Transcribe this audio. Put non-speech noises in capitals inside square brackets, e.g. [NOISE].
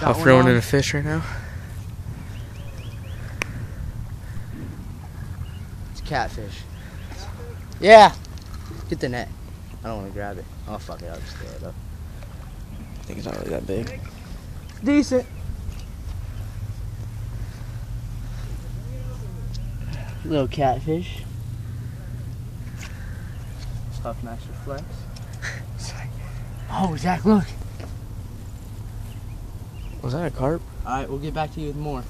One throwing in a fish right now. It's a catfish. Yeah. Get the net. I don't want to grab it. Oh fuck it, I'll just throw it up. I think it's not really that big. Decent. Little catfish. Puffmaster Flex. [LAUGHS] Oh, Zach, look. Was that a carp? All right, we'll get back to you with more.